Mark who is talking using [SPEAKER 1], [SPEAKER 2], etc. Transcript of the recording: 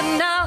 [SPEAKER 1] but now